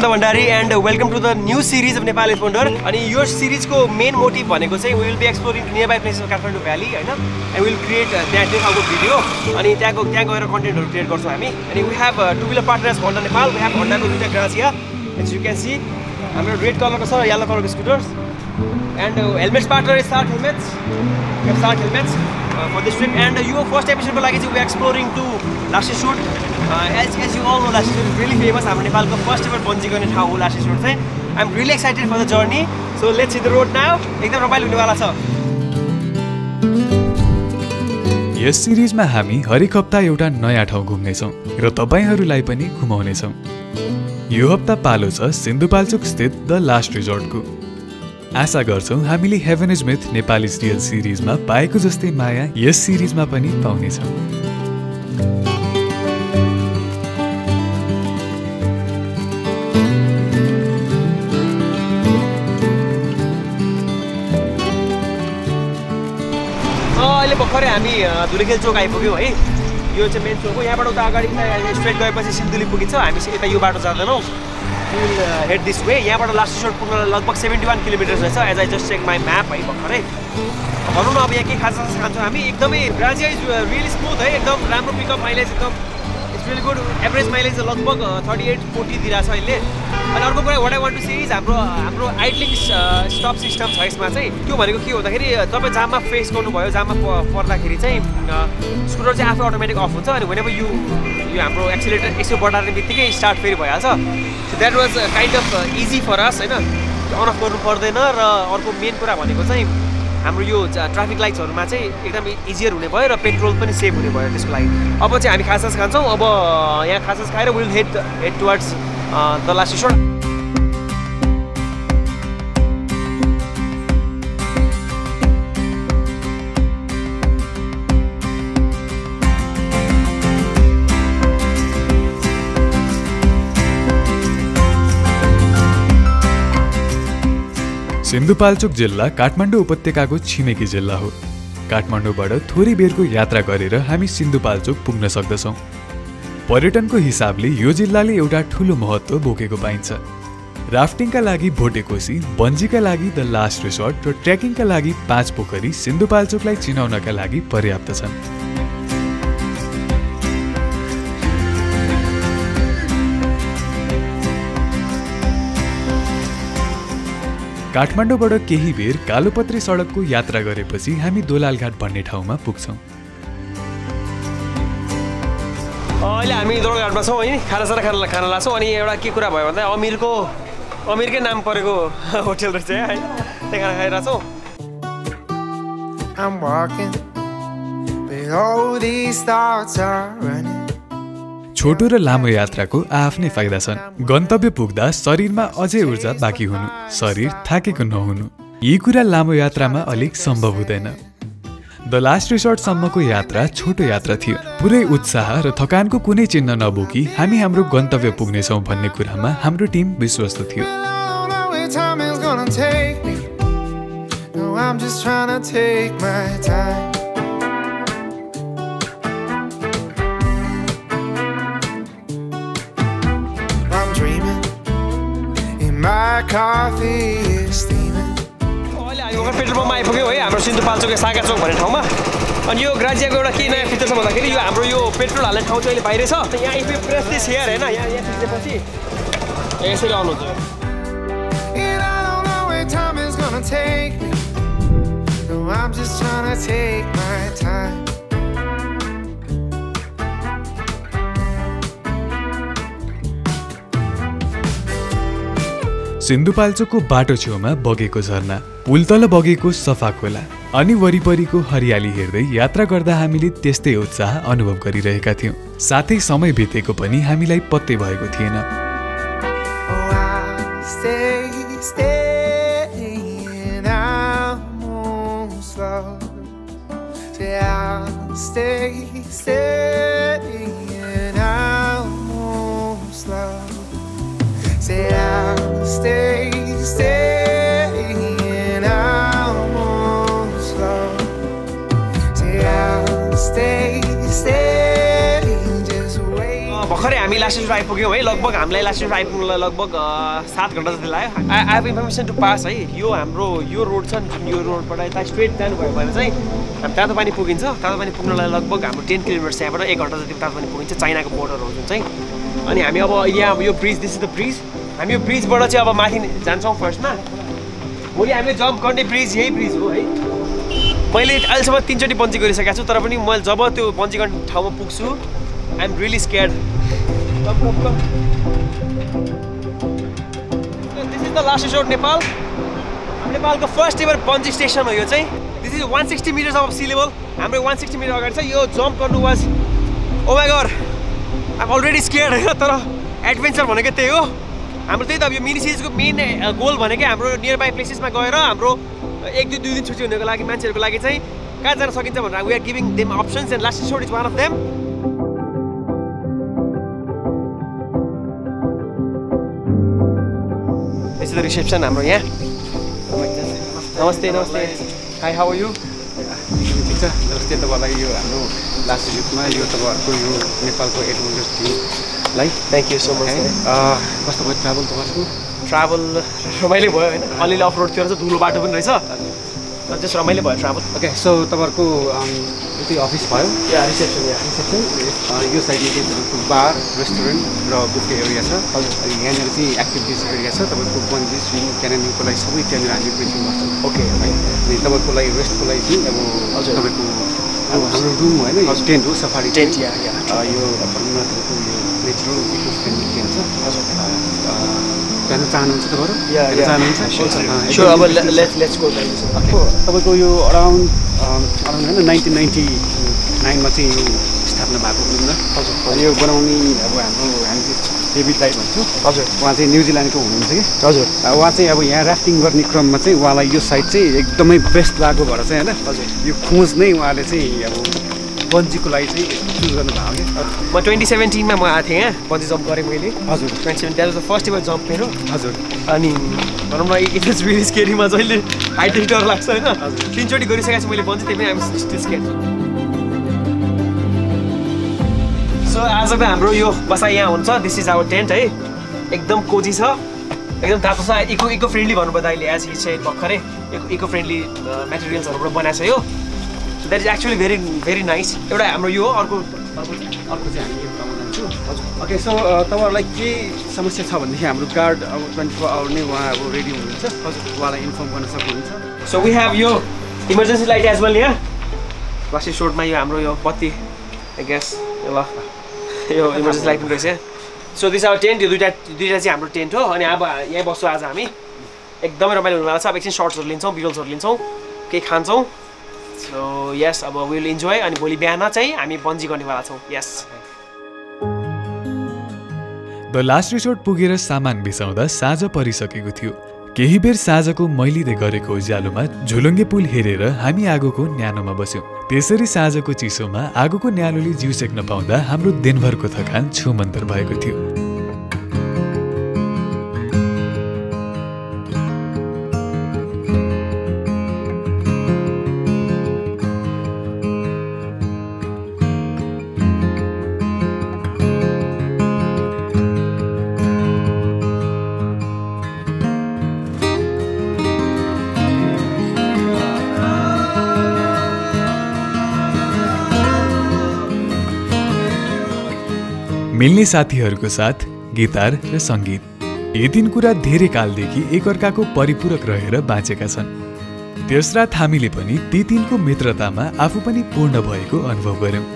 Hemant Bhandari and welcome to the new series of Nepal एफोन्डर अनि यो सिरिजको main motive भनेको चाहिँ will be exploring nearby places Kathmandu valley होइन? And will create त्यहाँ त्यो खालको भिडियो अनि त्यहाँको त्यहाँ गएर कन्टेन्टहरू क्रिएट गर्छौँ हामी. अनि we have two wheeler partners Honda Nepal we have होन्डाको दुइटा Grazia as you can see हाम्रो रेड कलरको छ येल्लो कलरको scooters and helmets is short helmets short helmets for this trip and यो फर्स्ट एपिसोडको लागि चाहिँ we exploring to Last Resort as as you all know Last Resort really famous हाम्रो नेपालको फर्स्ट एभर बन्जी गर्ने ठाउँ हो लास्ट सुट चाहिँ I am really excited for the journey so let's see the road now एकदम रमाइलो हुनेवाला छ यस सिरिजमा हामी हरेक हप्ता एउटा नयाँ ठाउँ घुम्नेछौँ र तपाईँहरूलाई पनि घुमाउनेछौँ। यो हप्ता पालो छ सिन्धुपाल्चोक स्थित द लास्ट रिजोर्टको। आशा गर्छौँ हामीले heaven is myth Nepali serial सिरिजमा पाएको जस्तै माया यस सिरिजमा पनि पाउनेछौँ। अहिले भर्खरै हामी धुलेखेल चोक आइपुग्यौँ है। यो चाहिँ मेन चोक हो। यहाँबाट उता अगाडि स्ट्रेट गएपछि सिन्धुली पुगिन्छ। हामी यता यो बाटो जाँदैनौँ। विल हेड दिस वे यहाँबाट लास्ट रिसोर्ट पुग्न लगभग सेभेन्टी वान किलोमिटर्स रहेछ. As I just check my map है भर्खरै। भनौँ न अब यहाँ के खाजा खान्छौँ हामी। एकदमै ब्राजिया इज रियली स्मुथ है एकदम राम्रो पिकअप माइलेज एकदम it's really good average mileage लगभग थर्टी एट फोर्टी दिइरहेको छ अहिले। अनि अर्को कुरा what I want to see is हाम्रो हाम्रो आइडलिङ स्टप सिस्टम छ यसमा चाहिँ। त्यो भनेको के भन्दाखेरि तपाईँ जाममा फेस गर्नुभयो जाममा पर्दाखेरि चाहिँ स्कुटर चाहिँ आफै अटोमेटिक अफ हुन्छ अनि भनेको यो यो हाम्रो एक्सिलेटर यसो बढार्ने बित्तिकै स्टार्ट फेरि भइहाल्छ। So that was kind of easy for us होइन? अन अफ गर्नु पर्दैन र अर्को मेन कुरा भनेको चाहिँ हाम्रो यो ट्राफिक लाइट्सहरूमा चाहिँ एकदम इजियर हुने भयो र पेट्रोल पनि सेभ हुने भयो त्यसको लागि। अब चाहिँ हामी खासास खान्छौँ अब यहाँ खासास खाएर will head head towards the Last Resort Sindhupalchok जिल्ला काठमाडौँ उपत्यकाको छिमेकी जिल्ला हो। काठमाडौँबाट थोरै बेरको यात्रा गरेर हामी सिन्धुपाल्चोक पुग्न सक्दछौँ। पर्यटनको हिसाबले यो जिल्लाले एउटा ठुलो महत्त्व बोकेको पाइन्छ। राफ्टिङका लागि भोटेकोसी बन्जीका लागि द लास्ट रिसोर्ट र ट्रेकिङका लागि पाँच पोखरी सिन्धुपाल्चोकलाई चिनाउनका लागि पर्याप्त छन्। काठमाडौँबाट केही बेर कालोपत्री सडकको यात्रा गरेपछि हामी दोलालघाट भन्ने ठाउँमा पुग्छौँ। अहिले हामी दौडघाटमा छौँ है। खानासाना खाना खाना लाग्छौँ अनि एउटा के कुरा भयो भन्दा अमिरको अमिरकै नाम परेको होटेल रहेछ है। त्यहाँ खाना खाइरहेको छौँ I'm walking, but all these thoughts are running. छोटो र लामो यात्राको आफ्नै फाइदा छन्। गन्तव्य पुग्दा शरीरमा अझै ऊर्जा बाँकी हुनु शरीर थाकेको नहुनु। यी कुरा लामो यात्रामा अलिक सम्भव हुँदैन। द लास्ट रिसोर्टसम्मको यात्रा छोटो यात्रा थियो। पुरै उत्साह र थकानको कुनै चिन्ह नबोकी हामी हाम्रो गन्तव्य पुग्नेछौँ भन्ने कुरामा हाम्रो टिम विश्वस्त थियो। My coffee is the petrol आइपुग्यौँ है हाम्रो सिन्धुपाल्चोक सागा चोक भन्ने ठाउँमा। अनि यो ग्राजियाको एउटा के नयाँ फिचर छ भन्दाखेरि यो हाम्रो यो पेट्रोल हाल्ने ठाउँ चाहिँ अहिले बाहिर छ। यहाँ इफ प्रेस दिस हेयर होइन? यहाँ यहाँ यसरी आउनु हुन्छ And I don't know where time is gonna take me. No, I'm just trying to take my time. सिन्धुपाल्चोकको बाटो छेउमा बगेको झरना। पुल तल बगेको सफा खोला अनि वरिपरिको हरियाली हेर्दै यात्रा गर्दा हामीले त्यस्तै उत्साह अनुभव गरिरहेका थियौँ साथै समय बितेको पनि हामीलाई पत्तै भएको थिएन Oh, लासेसुर आइपुग्यौँ है लगभग हामीलाई लासेसुर आइपुग्नुलाई लगभग सात घन्टा जति लाग्यो। I I information to pass है यो हाम्रो यो रोड छ नि जुन यो रोडबाट यता स्ट्रेट जानुभयो भने चाहिँ हामी तातो पानी पुगिन्छ। तातो पानी पुग्नलाई लगभग हाम्रो टेन किलोमिटर यहाँबाट एक घन्टा जति तातो पानी पुगिन्छ चाइनाको बोर्डर हो जुन चाहिँ। अनि हामी अब यहाँ यो bridge this is the bridge हामी यो ब्रिजबाट चाहिँ अब माथि जान्छौँ फर्स्टमा भोलि हामीले जम्प गर्ने ब्रिज यही ब्रिज हो है। मैले अहिलेसम्म तिनचोटि पन्ची गरिसकेको छु तर पनि मैले जब त्यो पन्ची गर्ने ठाउँमा पुग्छु I am really scared this is the last resort Nepal नेपालको फर्स्ट एभर पन्ची स्टेसन हो यो चाहिँ। This is one sixty metres of sea level हाम्रो वान सिक्सटी मिटर अगाडि छ यो जम्प गर्नु वाज ओ माई गर आम अलरेडी स्केयर्ड होइन तर एडभेन्चर भनेको त्यही हो। हाम्रो त्यही त अब यो मिनी सिरिजको मेन गोल भनेकै हाम्रो नियर बाई प्लेसेसमा गएर हाम्रो एक दुई दुई दिन छुट्टी हुनेको लागि मान्छेहरूको लागि चाहिँ कहाँ जान सकिन्छ भनेर we are giving them options and last resort is one of them Is the reception हाम्रो यहाँ नमस्ते नमस्ते हाई हाउ यु ठिक छ जस्तै तपाईँलाई यो हाम्रो लास्ट युथमा यो तपाईँहरूको यो नेपालको एडभेन्चर टिमलाई थ्याङ्क यू सो मच कस्तो भयो ट्राभल तपाईँहरूको ट्राभल रमाइलो भयो होइन अलिअलि अफ रोडतिर चाहिँ धुलो बाटो पनि रहेछ। जस्ट रमाइलो भयो ट्राभल ओके सो तपाईँहरूको अम, यति अफिस भयो? या रिसेप्सन या रिसेप्सन यो साइडमा चाहिँ तपाईँको बार रेस्टुरेन्ट र बुफे एरिया छ। अनि यहाँनिर चाहिँ एक्टिभिटिज एरिया छ। तपाईँको बन्जी स्विमिङ क्यानामिङको लागि सबै त्यहाँनिर हामी प्रेसिङ गर्छौँ। ओके है अनि तपाईँको लागि रेस्टको लागि चाहिँ अब हजुर। तपाईँको अब हाम्रो रुम होइन यो टेन्ट हो सफारी टेन्ट या या यो भनौँ न तपाईँको यो नेचुरल इको फ्रेन्डली टेन्ट छ। हजुर। चाहनुहुन्छ तपाईँहरू? हेर्न चाहनुहुन्छ? तपाईँको यो अराउन्ड अराउन्ड होइन नाइन्टिन नाइन्टी नाइनमा चाहिँ यो स्थापना भएको भनौँ न हजुर. यो बनाउने अब हाम्रो हामी डेभिड राई भन्छौँ। हजुर। उहाँ चाहिँ न्युजिल्यान्डको हुनुहुन्छ कि? हजुर। उहाँ चाहिँ अब यहाँ राफ्टिङ गर्ने क्रममा चाहिँ उहाँलाई यो साइड चाहिँ एकदमै बेस्ट लागेको भएर चाहिँ होइन हजुर। यो खोज नै उहाँले चाहिँ अब बन्जीको लागि चाहिँ चुज गर्नुभएको क्या म ट्वेन्टी सेभेन्टिनमा म आएको थिएँ यहाँ बन्जी जम्प गरेँ मैले। हजुर। Twenty seven that was the first ever jump मेरो। हजुर। अनि भनौँ न इट इज रियली स्केरीमा जहिले हाइट डर लाग्छ होइन। तिनचोटि गरिसकेको छु मैले बन्जी त्यही पनि हामी स्टिल स्केयर सो आजको हाम्रो यो बसाइ यहाँ हुन्छ। दिस इज आवर टेन्ट है। एकदम कोजी छ। एकदम तातो छ। इको इको फ्रेन्डली भन्नुभयो दाइले। एज हि चाहिँ भर्खरै। इको इको फ्रेन्डली मेटेरियल्सहरूबाट बनाएको छ यो। That is actually very very nice एउटा हाम्रो यो हो अर्को अर्को चाहिँ हामी जान्छौँ। ओके सो तपाईँहरूलाई के समस्या छ भनेदेखि हाम्रो गार्ड अब ट्वेन्टी फोर आवर नै उहाँ अब रेडी हुनुहुन्छ। हजुर। उहाँलाई इन्फर्म गर्न सक्नुहुन्छ। सो वी हेभ यो इमर्जेन्सी लाइट एज वेल यहाँ वासी सोर्टमा यो हाम्रो यो बत्ती ग्यास ल यो इमर्जेन्सी लाइट पनि रहेछ सो दिस अब टेन्ट यो दुइटा दुइटा चाहिँ हाम्रो टेन्ट हो। अनि अब यहीँ बस्छौँ आज हामी। एकदमै रमाइलो हुनेवाला छ। अब एकछिन सर्ट्सहरू लिन्छौँ बिरल्सहरू लिन्छौँ केही खान्छौँ। सो यस अब विल इन्जोय अनि भोलि बिहान चाहिँ हामी बन्जी गर्नेवाला छौँ। यस द लास्ट रिसोर्ट पुगेर सामान बिसाउँदा साँझ परिसकेको थियो। केही बेर साँझको मैलीले गरेको उज्यालोमा झुलुङ्गे पुल हेरेर हामी आगोको न्यानोमा बस्यौँ। त्यसरी साँझको चिसोमा आगोको न्यालोले जिउ सेक्न पाउँदा हाम्रो दिनभरको थकान छुमन्तर भएको थियो। मिल्ने साथीहरूको साथ गिटार र सङ्गीत। यी तिन कुरा धेरै कालदेखि एकअर्काको परिपूरक रहेर बाँचेका छन्। त्यस रात हामीले पनि ती तिनको मित्रतामा आफू पनि पूर्ण भएको अनुभव गऱ्यौँ।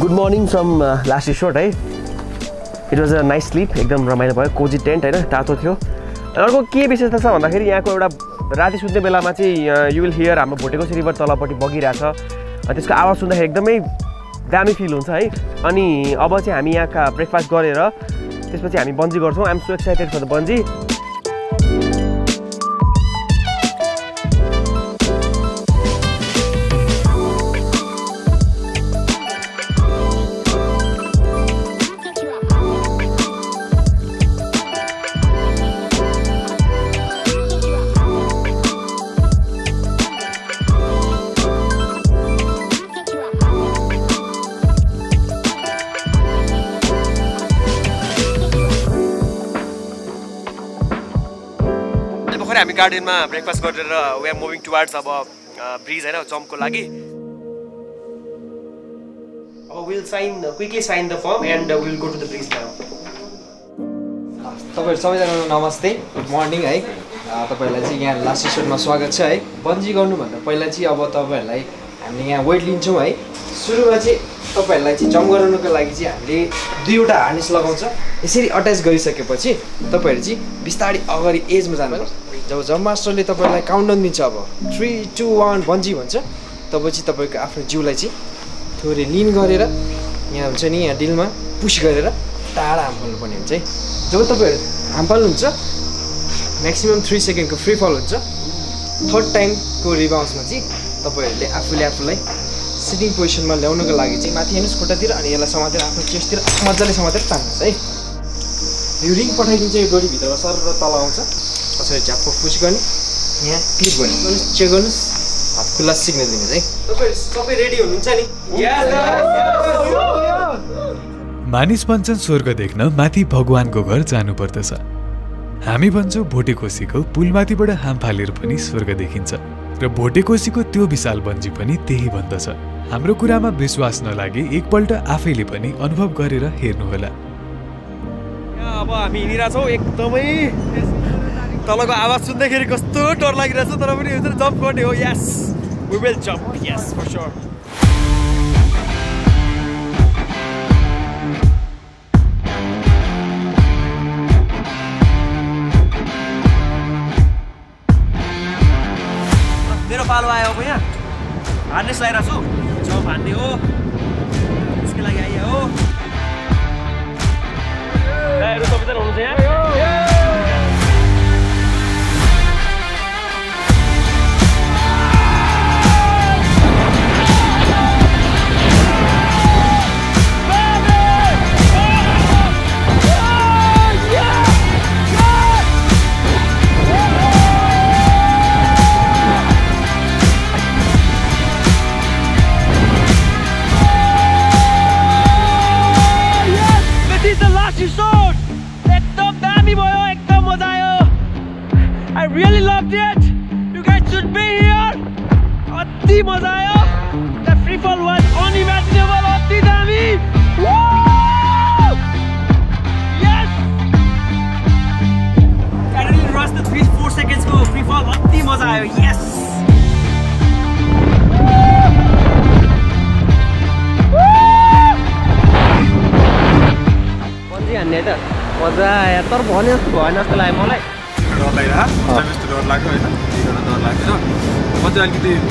Good morning from last resort है it was a nice sleep एकदम रमाइलो भयो। कोजी टेन्ट होइन? तातो थियो। अर्को के विशेषता छ भन्दाखेरि यहाँको एउटा राति सुत्ने बेलामा चाहिँ यु विल हियर हाम्रो भोटेको रिभर तलपट्टि बगिरहेछ। त्यसको आवाज सुन्दाखेरि एकदमै दामी फिल हुन्छ है। अनि अब चाहिँ हामी यहाँका ब्रेकफास्ट गरेर त्यसपछि हामी बन्जी गर्छौँ। I'm so excited for the bungee भर्खरै हामी गार्डनमा ब्रेकफास्ट गरेर वे आर मुभिङ टुवार्ड्स अब ब्रिज होइन जम्पको लागि। Will sign quickly sign the and will go to the तपाईँहरू सबैजनालाई नमस्ते गुड मर्निङ है। तपाईँहरूलाई चाहिँ यहाँ लास्ट रिसोर्टमा स्वागत छ है। बन्जी गर्नुभन्दा पहिला चाहिँ अब तपाईँहरूलाई हामीले यहाँ वेट लिन्छौँ है। सुरुमा चाहिँ तपाईँहरूलाई चाहिँ जम्प गराउनुको लागि चाहिँ हामीले दुईवटा हार्नेस लगाउँछ। यसरी अट्याच गरिसकेपछि तपाईँहरू चाहिँ बिस्तारै अगाडि एजमा जानुपर्छ। जब जम्प मास्टरले तपाईँलाई काउन्टडाउन दिन्छ अब थ्री टू वान बन्जी भन्छ तब चाहिँ तपाईँको आफ्नो जिउलाई चाहिँ थोरै लिन गरेर यहाँ हुन्छ नि यहाँ डिलमा पुस गरेर टाढा फाल्नुपर्ने हुन्छ है। जब तपाईँहरू हाम फाल्नुहुन्छ म्याक्सिमम् थ्री सेकेन्डको फ्री फल हुन्छ। थर्ड टाइमको रिबाउन्समा चाहिँ तपाईँहरूले आफूले आफूलाई सिटिङ पोजिसनमा ल्याउनुको लागि चाहिँ माथि हेर्नुहोस् खुट्टातिर अनि यसलाई समातेर आफ्नो चेस्टतिर मजाले समातेर तान्नुहोस् है। यो रिङ पठाइदिन्छ यो डोरीभित्रबाट सर र तल आउँछ। कसरी झ्याप्पो पुस गर्ने यहाँ क्लिक गर्ने। चेक गर्नुहोस्। हात खुल्ला सिग्नल दिनुहोस् है। सबै रेडी हुनुहुन्छ नि? मानिस भन्छन् स्वर्ग देख्न माथि भगवानको घर जानुपर्दछ। हामी भन्छौँ भोटेकोसीको पुलमाथिबाट हाम फालेर पनि स्वर्ग देखिन्छ। र भोटेकोसीको त्यो विशाल बन्जी पनि त्यही भन्दछ। हाम्रो कुरामा विश्वास नलागे एकपल्ट आफैले पनि अनुभव गरेर हेर्नुहोला। अब हामी हिँडिरहेछौँ एकदमै तलको आवाज सुन्दाखेरि कस्तो डर लागिरहेछ तर पनि जम्प गर्ने हो। Yes will jump yes for sure पालो आयो अब यहाँ हार्नेस लगाइरहेको छु जम्प हान्ने हो त्यसको लागि आइयो हो सबैजना हुनुहुन्छ यहाँ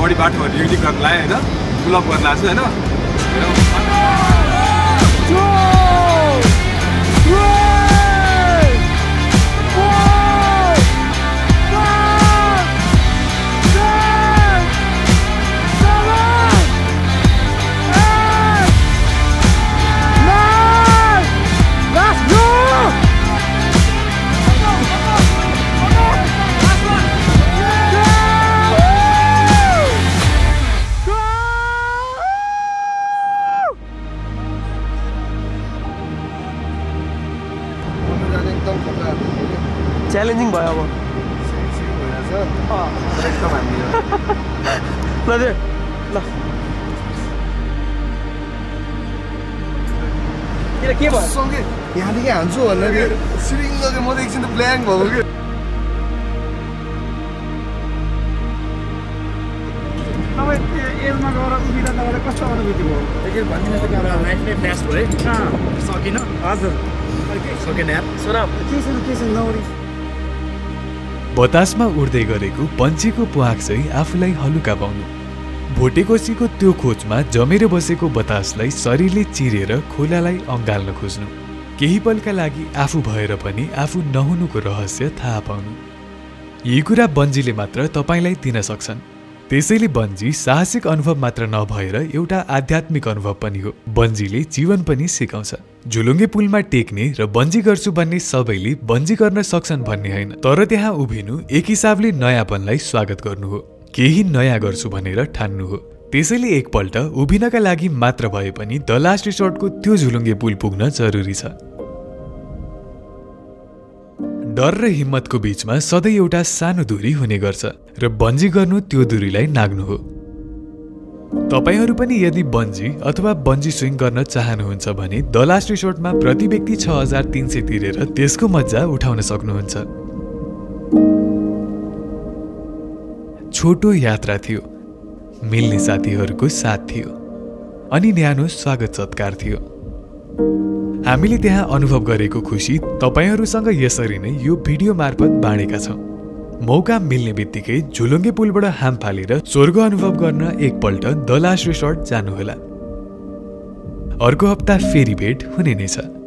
बडी बाटोहरू रिडिङ गर्न लाग्यो होइन पुलअप गर्न लाग्छु होइन? च्यालेन्जिङ भयो अब। ल दे। ल। किन के भयो? सँगै यहाँदेखि हान्छु भनेर सिरिङ गऱ्यो म त एकछिन त ब्ल्याङ्क भएको कि। तपाईँ एजमा रिसोर्टमा गएर उभिँदा तपाईँलाई कस्तो अनुभूति भयो? एकखेप भनिदिनुहोस् त लाइफ नै फ्ल्यास भयो सकिनँ। हजुर। बतासमा उड्दै गरेको पन्छीको प्वाख चाहिँ आफूलाई हलुका पाउनु। भोटेकोसीको त्यो खोजमा जमेर बसेको बतासलाई शरीरले चिरेर खोलालाई अँगाल्न खोज्नु। केही पलका लागि आफू भएर पनि आफू नहुनुको रहस्य थाहा पाउनु। यी कुरा बन्जीले मात्र तपाईँलाई दिन सक्छन्। त्यसैले बन्जी साहसिक अनुभव मात्र नभएर एउटा आध्यात्मिक अनुभव पनि हो। बन्जीले जीवन पनि सिकाउँछ। झुलुङ्गे पुलमा टेक्ने र बन्जी गर्छु भन्ने सबैले बन्जी गर्न सक्छन् भन्ने होइन। तर त्यहाँ उभिनु एक हिसाबले नयाँपनलाई स्वागत गर्नु हो। केही नयाँ गर्छु भनेर ठान्नु हो। त्यसैले एकपल्ट उभिनका लागि मात्र भए पनि द लास्ट रिसोर्टको त्यो झुलुङ्गे पुल पुग्न जरुरी छ। डर र हिम्मतको बीचमा सधैँ एउटा सानो दूरी हुने गर्छ र बन्जी गर्नु त्यो दूरीलाई नाग्नु हो। तपाईँहरू पनि यदि बन्जी अथवा बन्जी स्विङ गर्न चाहनुहुन्छ भने द लास्ट रिसोर्टमा प्रति व्यक्ति छ हजार तिन सय तिरेर त्यसको मजा उठाउन सक्नुहुन्छ। छोटो यात्रा थियो। मिल्ने साथीहरूको साथ थियो। अनि न्यानो स्वागत सत्कार थियो। हामीले त्यहाँ अनुभव गरेको खुसी तपाईँहरूसँग यसरी नै यो भिडियो मार्फत बाँडेका छौँ। मौका मिल्ने बित्तिकै झुलुङ्गे पुलबाट हाम फालेर स्वर्ग अनुभव गर्न एकपल्ट द लास्ट रिसोर्ट जानुहोला। अर्को हप्ता फेरि भेट हुने नै छ।